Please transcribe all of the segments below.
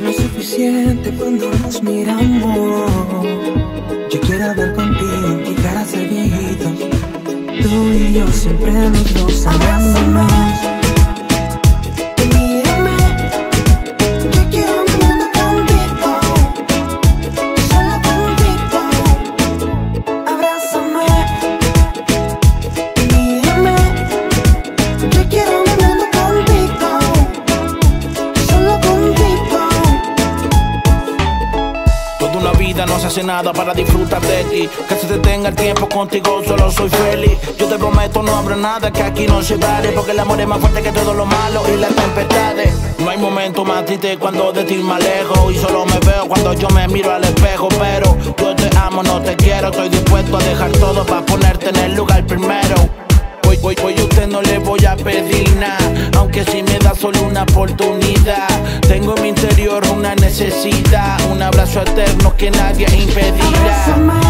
No es suficiente cuando nos miramos. Yo quiero hablar contigo y cara ser viejitos. Tú y yo siempre los dos amándonos. Se nada para disfrutar de ti. Que se detenga el tiempo contigo, solo soy feliz. Yo te prometo, no habrá nada que aquí no se pare. Porque el amor es más fuerte que todo lo malo y las tempestades. No hay momento más triste cuando de ti me alejo. Y solo me veo cuando yo me miro al espejo. Pero yo te amo, no te quiero. Estoy dispuesto a dejar todo para ponerte en el lugar primero. Hoy, hoy, hoy usted no le voy a pedir nada, aunque si me da solo una oportunidad. Tengo en mi interior una necesidad, abrazo eterno que nadie impedirá.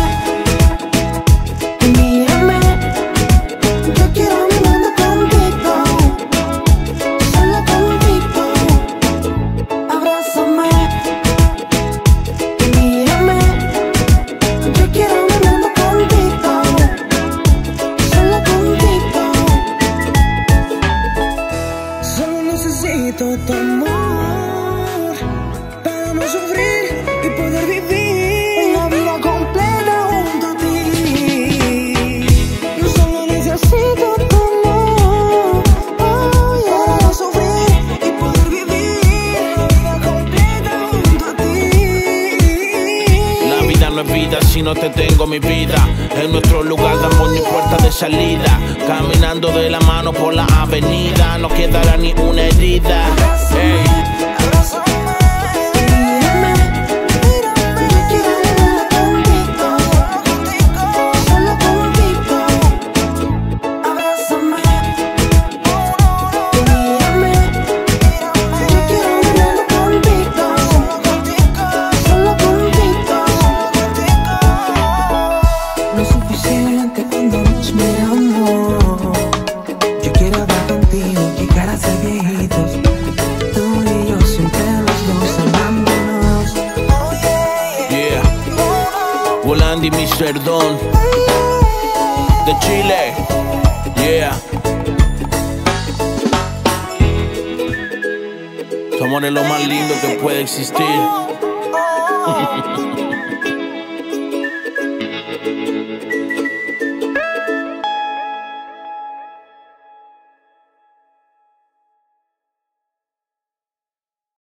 Si no te tengo mi vida. En nuestro lugar damos ni puerta de salida. Caminando de la mano por la avenida, no quedará ni una herida. Volandi Mr. Don de Chile. Yeah. Amor es lo más lindo que puede existir.